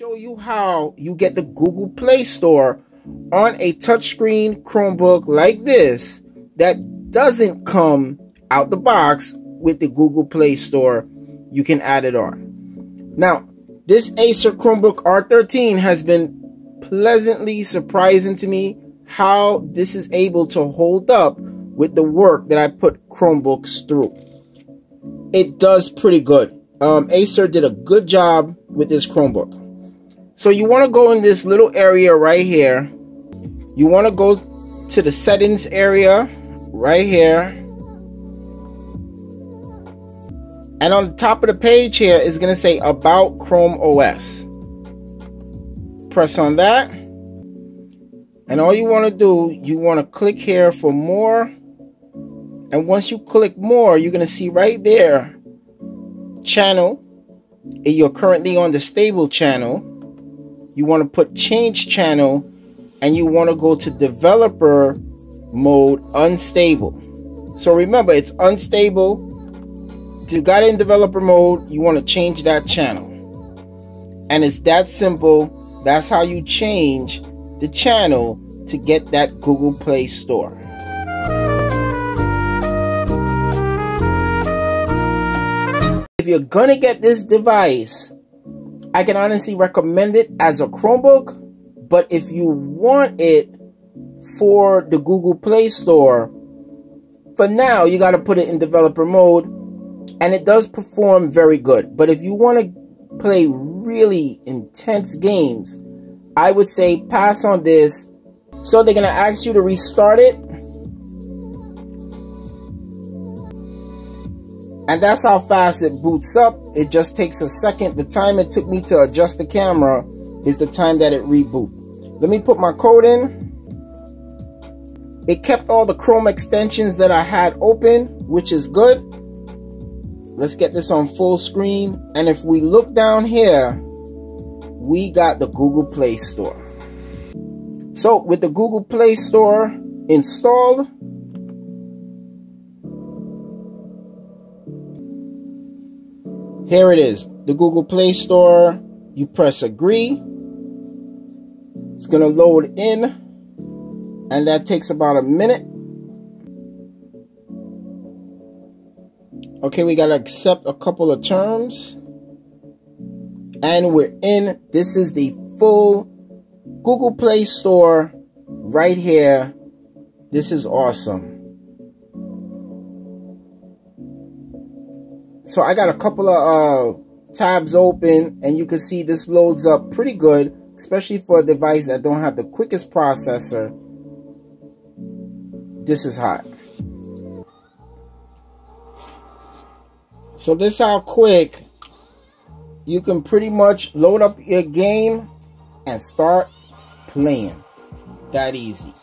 show you how you get the Google Play Store on a touchscreen Chromebook like this that doesn't come out the box with the Google Play Store. You can add it on. Now, this Acer Chromebook R13 has been pleasantly surprising to me how this is able to hold up with the work that I put Chromebooks through. It does pretty good. Um, Acer did a good job with this Chromebook. So you want to go in this little area right here. You want to go to the settings area right here. And on the top of the page here is going to say about Chrome OS. Press on that. And all you want to do, you want to click here for more. And once you click more, you're going to see right there, channel. You're currently on the stable channel you want to put change channel and you want to go to developer mode unstable. So remember, it's unstable. You got in developer mode, you want to change that channel. And it's that simple. That's how you change the channel to get that Google Play Store. If you're gonna get this device, I can honestly recommend it as a Chromebook, but if you want it for the Google Play Store, for now you got to put it in developer mode and it does perform very good. But if you want to play really intense games, I would say pass on this. So they're going to ask you to restart it And that's how fast it boots up. It just takes a second. The time it took me to adjust the camera is the time that it reboot. Let me put my code in. It kept all the Chrome extensions that I had open, which is good. Let's get this on full screen. And if we look down here, we got the Google Play Store. So with the Google Play Store installed, Here it is, the Google Play Store. You press agree. It's going to load in, and that takes about a minute. Okay, we got to accept a couple of terms. And we're in. This is the full Google Play Store right here. This is awesome. So I got a couple of uh, tabs open and you can see this loads up pretty good, especially for a device that don't have the quickest processor. This is hot. So this how quick you can pretty much load up your game and start playing. That easy.